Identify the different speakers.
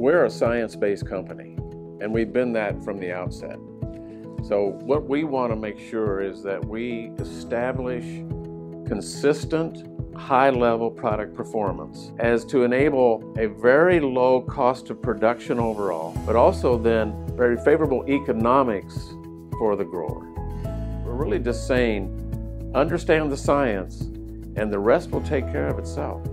Speaker 1: we're a science-based company, and we've been that from the outset. So what we want to make sure is that we establish consistent high level product performance as to enable a very low cost of production overall, but also then very favorable economics for the grower. We're really just saying understand the science and the rest will take care of itself.